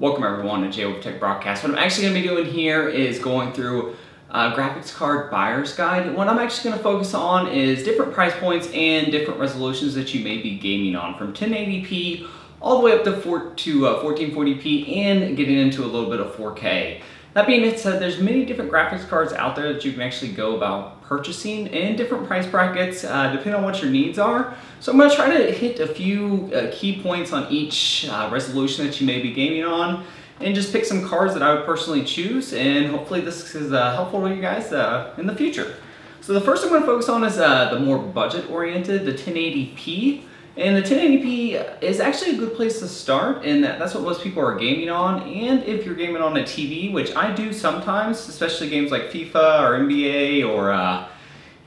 Welcome everyone to J Tech Broadcast. What I'm actually going to be doing here is going through a graphics card buyer's guide. What I'm actually going to focus on is different price points and different resolutions that you may be gaming on from 1080p all the way up to, four, to uh, 1440p and getting into a little bit of 4K. That being said, there's many different graphics cards out there that you can actually go about purchasing in different price brackets, uh, depending on what your needs are. So I'm going to try to hit a few uh, key points on each uh, resolution that you may be gaming on and just pick some cards that I would personally choose and hopefully this is uh, helpful to you guys uh, in the future. So the first I'm to focus on is uh, the more budget oriented, the 1080p. And the 1080p is actually a good place to start, and that's what most people are gaming on. And if you're gaming on a TV, which I do sometimes, especially games like FIFA or NBA or uh,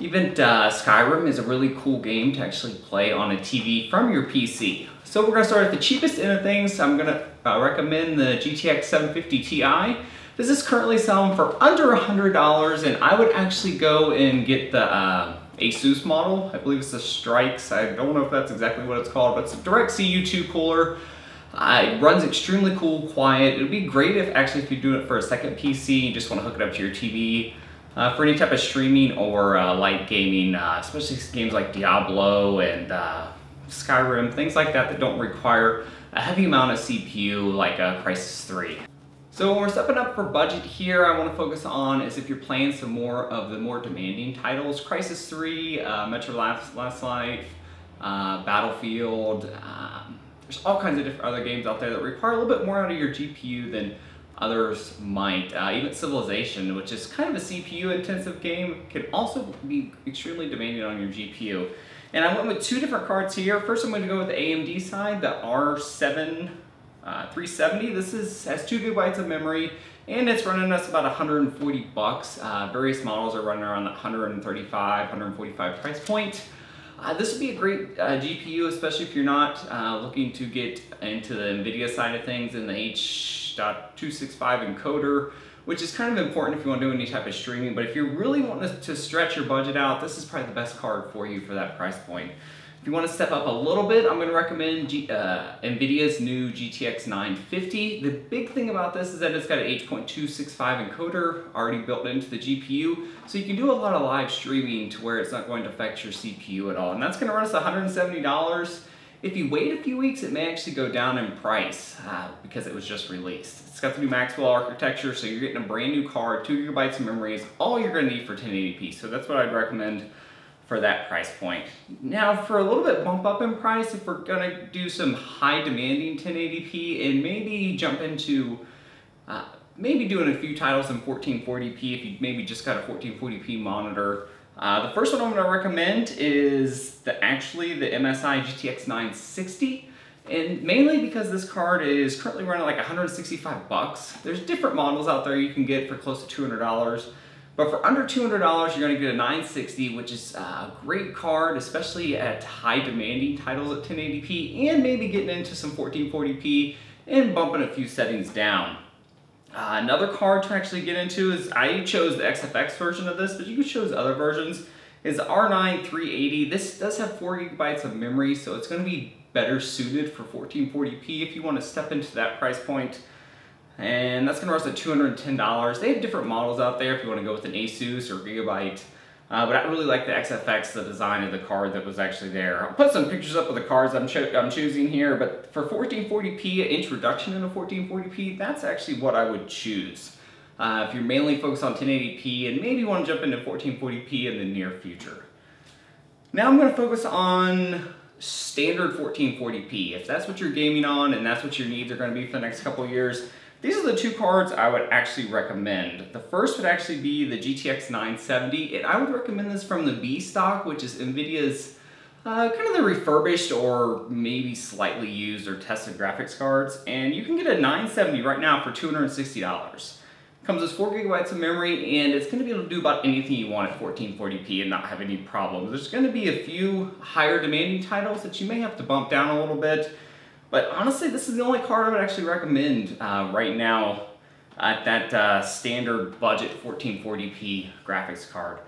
even uh, Skyrim is a really cool game to actually play on a TV from your PC. So we're gonna start at the cheapest end of things. I'm gonna uh, recommend the GTX 750 Ti. This is currently selling for under $100, and I would actually go and get the uh, Asus model. I believe it's the Strix. I don't know if that's exactly what it's called, but it's a direct CU2 cooler. Uh, it runs extremely cool, quiet. It would be great if actually if you're doing it for a second PC, you just want to hook it up to your TV uh, for any type of streaming or uh, light gaming, uh, especially games like Diablo and uh, Skyrim, things like that that don't require a heavy amount of CPU like a Crysis 3. So when we're stepping up for budget here, I want to focus on is if you're playing some more of the more demanding titles, Crysis 3, uh, Metro Last, Last Light, uh, Battlefield, um, there's all kinds of different other games out there that require a little bit more out of your GPU than others might. Uh, even Civilization, which is kind of a CPU intensive game, can also be extremely demanding on your GPU. And I went with two different cards here. First I'm going to go with the AMD side, the R7 uh, 370. This is has two gigabytes of memory and it's running us about 140 bucks. Uh, various models are running around the 135, 145 price point. Uh, this would be a great uh, GPU, especially if you're not uh, looking to get into the NVIDIA side of things in the H.265 encoder, which is kind of important if you want to do any type of streaming. But if you're really want to stretch your budget out, this is probably the best card for you for that price point. If you want to step up a little bit, I'm going to recommend G uh, NVIDIA's new GTX 950. The big thing about this is that it's got an H.265 encoder already built into the GPU, so you can do a lot of live streaming to where it's not going to affect your CPU at all. And that's going to run us $170. If you wait a few weeks, it may actually go down in price uh, because it was just released. It's got the new Maxwell architecture, so you're getting a brand new card, two gigabytes of memory is all you're going to need for 1080p. So that's what I'd recommend for that price point. Now for a little bit bump up in price, if we're gonna do some high demanding 1080p and maybe jump into uh, maybe doing a few titles in 1440p if you maybe just got a 1440p monitor. Uh, the first one I'm gonna recommend is the actually the MSI GTX 960. And mainly because this card is currently running like 165 bucks. There's different models out there you can get for close to $200. But for under $200, you're gonna get a 960, which is a great card, especially at high demanding titles at 1080p, and maybe getting into some 1440p and bumping a few settings down. Uh, another card to actually get into is, I chose the XFX version of this, but you could choose other versions, is the R9 380. This does have four gigabytes of memory, so it's gonna be better suited for 1440p if you wanna step into that price point and that's gonna us at $210. They have different models out there if you wanna go with an Asus or Gigabyte. Uh, but I really like the XFX, the design of the card that was actually there. I'll put some pictures up of the cards I'm, cho I'm choosing here, but for 1440p, introduction into 1440p, that's actually what I would choose. Uh, if you're mainly focused on 1080p and maybe want to jump into 1440p in the near future. Now I'm going to focus on standard 1440p. If that's what you're gaming on and that's what your needs are going to be for the next couple years, these are the two cards I would actually recommend. The first would actually be the GTX 970, and I would recommend this from the B stock, which is NVIDIA's uh, kind of the refurbished or maybe slightly used or tested graphics cards. And you can get a 970 right now for $260. Comes with 4 gigabytes of memory and it's going to be able to do about anything you want at 1440p and not have any problems. There's going to be a few higher demanding titles that you may have to bump down a little bit. But honestly, this is the only card I would actually recommend uh, right now at that uh, standard budget 1440p graphics card.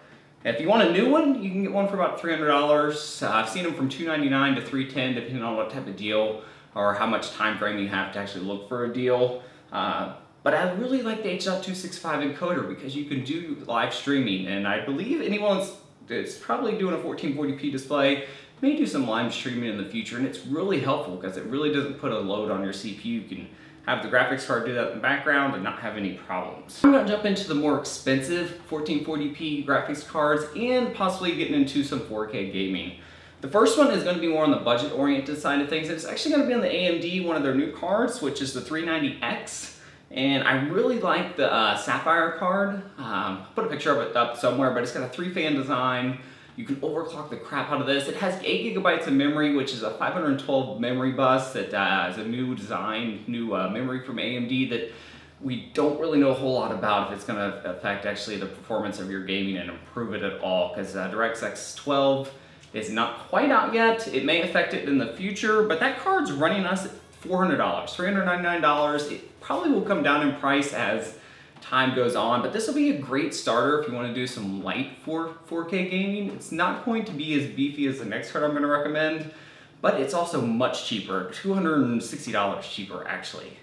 If you want a new one, you can get one for about $300. Uh, I've seen them from 299 to 310 depending on what type of deal or how much time frame you have to actually look for a deal. Uh, but I really like the H.265 encoder because you can do live streaming and I believe anyone that's probably doing a 1440p display may do some live streaming in the future and it's really helpful because it really doesn't put a load on your CPU. You can have the graphics card do that in the background and not have any problems. I'm gonna jump into the more expensive 1440p graphics cards and possibly getting into some 4K gaming. The first one is going to be more on the budget-oriented side of things. It's actually going to be on the AMD, one of their new cards, which is the 390X. And I really like the uh, Sapphire card. Um, I'll put a picture of it up somewhere, but it's got a three-fan design. You can overclock the crap out of this. It has 8 gigabytes of memory, which is a 512 memory bus that uh, is a new design, new uh, memory from AMD that we don't really know a whole lot about if it's going to affect actually the performance of your gaming and improve it at all because uh, DirectX 12 is not quite out yet. It may affect it in the future, but that card's running us at $400, $399. It probably will come down in price as time goes on, but this will be a great starter if you want to do some light 4, 4K gaming. It's not going to be as beefy as the next card I'm going to recommend, but it's also much cheaper, $260 cheaper actually.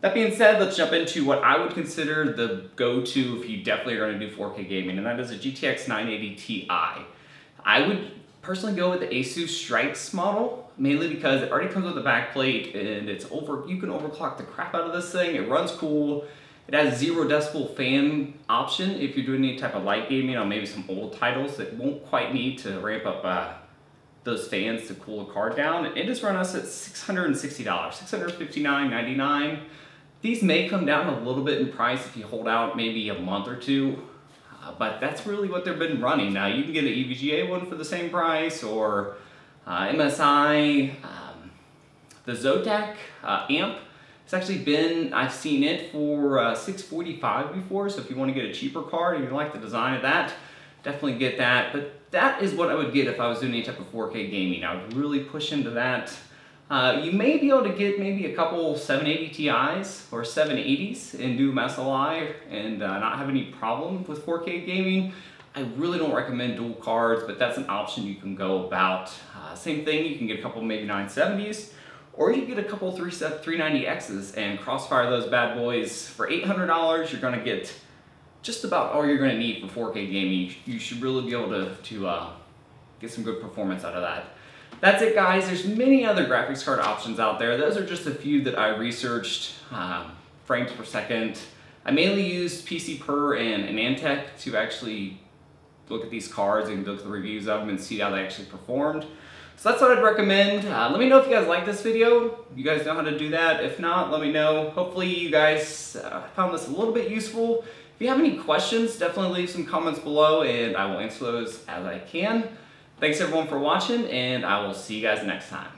That being said, let's jump into what I would consider the go-to if you definitely are going to do 4K gaming, and that is a GTX 980 Ti. I would personally go with the Asus Strix model, mainly because it already comes with a backplate and it's over, you can overclock the crap out of this thing. It runs cool. It has zero decibel fan option if you're doing any type of light gaming on maybe some old titles that won't quite need to ramp up uh, those fans to cool the card down. It just run us at $660, $659.99. These may come down a little bit in price if you hold out maybe a month or two, uh, but that's really what they've been running. Now you can get an EVGA one for the same price or uh, MSI, um, the Zotac uh, amp it's actually been, I've seen it for uh, 645 before, so if you want to get a cheaper card and you like the design of that, definitely get that. But that is what I would get if I was doing any type of 4K gaming. I would really push into that. Uh, you may be able to get maybe a couple 780 Ti's or 780s and do MSLI and uh, not have any problem with 4K gaming. I really don't recommend dual cards, but that's an option you can go about. Uh, same thing, you can get a couple maybe 970s or you get a couple 390Xs and crossfire those bad boys. For $800, you're gonna get just about all you're gonna need for 4K gaming. You should really be able to, to uh, get some good performance out of that. That's it guys, there's many other graphics card options out there. Those are just a few that I researched, um, frames per second. I mainly used PC Per and AnandTech to actually look at these cards and look at the reviews of them and see how they actually performed. So that's what I'd recommend. Uh, let me know if you guys like this video. You guys know how to do that. If not, let me know. Hopefully you guys uh, found this a little bit useful. If you have any questions, definitely leave some comments below and I will answer those as I can. Thanks everyone for watching and I will see you guys next time.